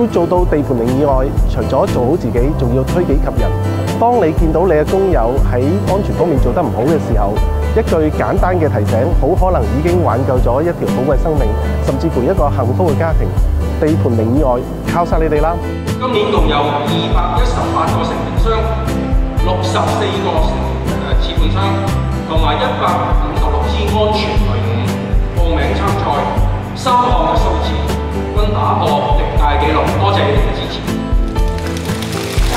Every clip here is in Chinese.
要做到地盤零以外，除咗做好自己，仲要推己及人。當你見到你嘅工友喺安全方面做得唔好嘅時候，一句簡單嘅提醒，好可能已經挽救咗一條寶貴生命，甚至乎一個幸福嘅家庭。地盤零以外，靠晒你哋啦！今年共有二百一十八個承平商、六十四個誒切盤商，同埋一百五十六支安全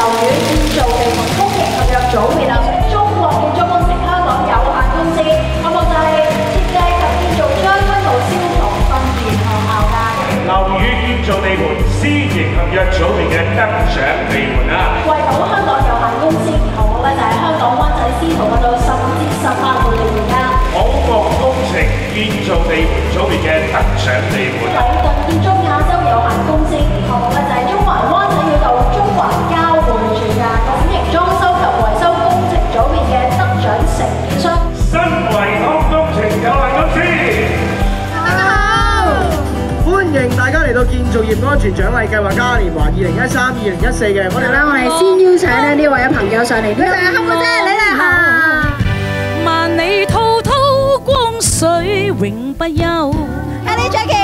樓宇建造地盤公營合約組別啊，中國建築工程香港有限公司，項目就係設計及建造將軍澳消防訓練學校㗎。樓宇建造地盤私營合約組別嘅得獎地盤啊！惠寶香港有限公司，項目咧就係香港灣仔司徒嗰度十至十八號地盤㗎。土木工程建造地盤組別嘅得獎地盤獎承建商。新維康工程有限公司。歡迎大家嚟到建造業安全獎勵計劃嘉年華二零一三、二零一四嘅，我哋咧我哋先邀請咧呢位嘅朋友上嚟，佢就係黑妹姐，你哋好。萬里滔滔光水永不休。Ellie Jackie。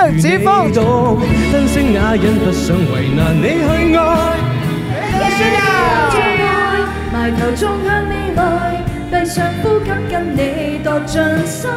唱《指风》。真心那人不想为难你去爱。谢谢你，谢埋头冲向未来，闭上呼吸跟你度尽心。